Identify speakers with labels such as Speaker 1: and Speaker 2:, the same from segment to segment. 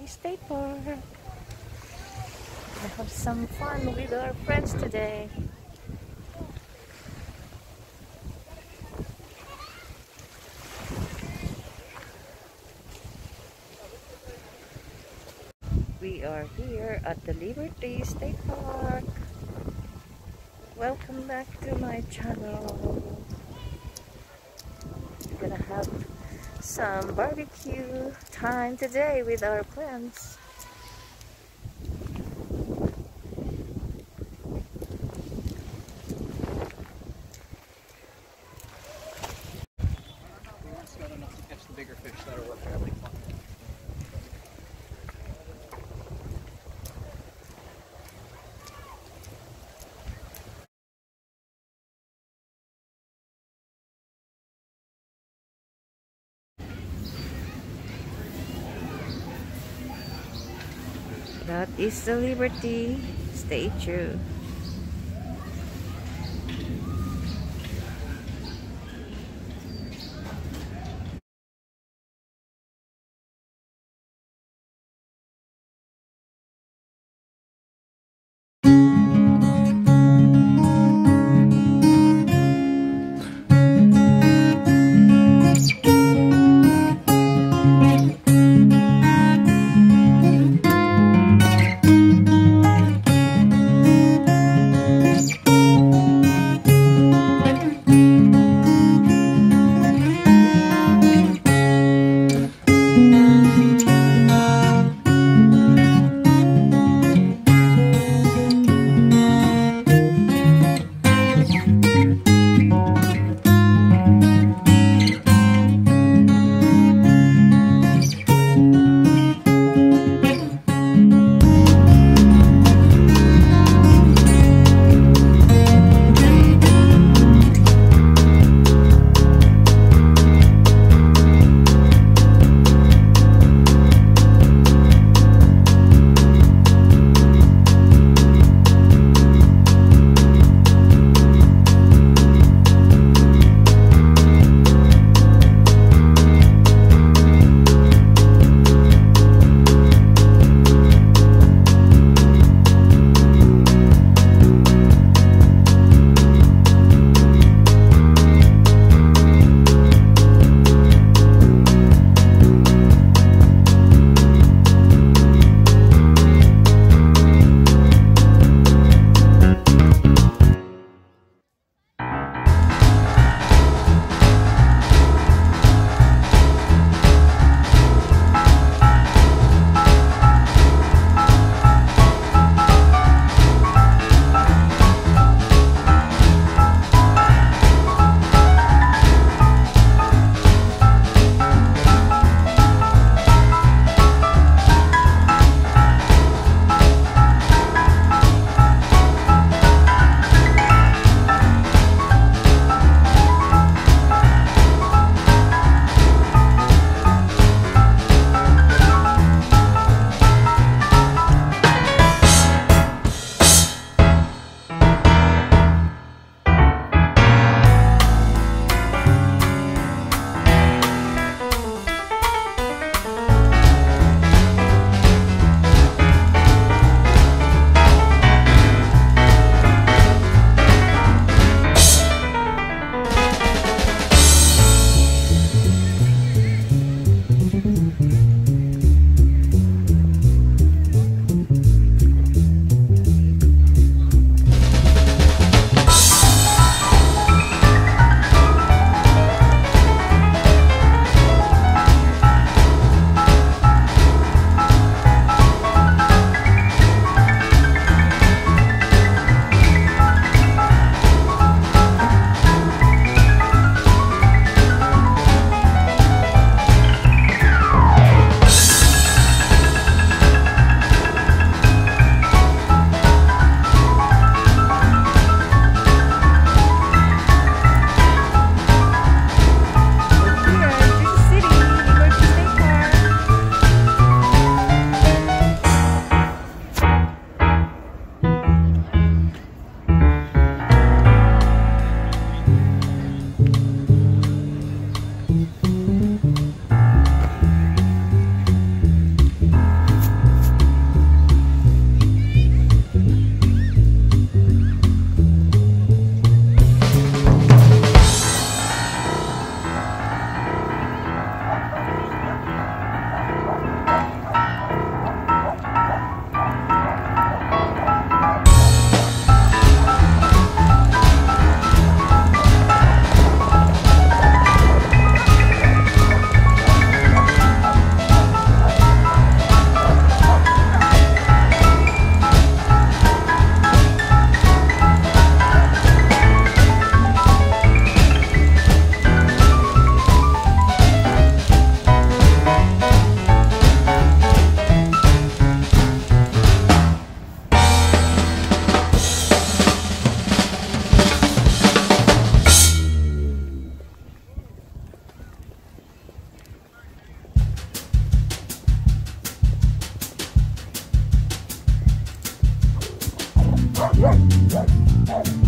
Speaker 1: Happy Park. We have some fun with our friends today. We are here at the Liberty State Park. Welcome back to my channel. We're gonna have some barbecue time today with our friends.
Speaker 2: We weren't smart enough to catch the bigger fish that are fairly fun.
Speaker 1: That is the Liberty statue. Yeah, yeah, yeah.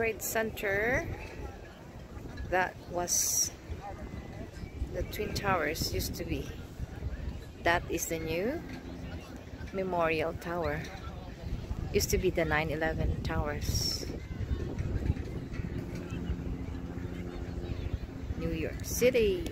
Speaker 1: Trade Center. That was the Twin Towers used to be. That is the new Memorial Tower. Used to be the 9-11 Towers. New York City.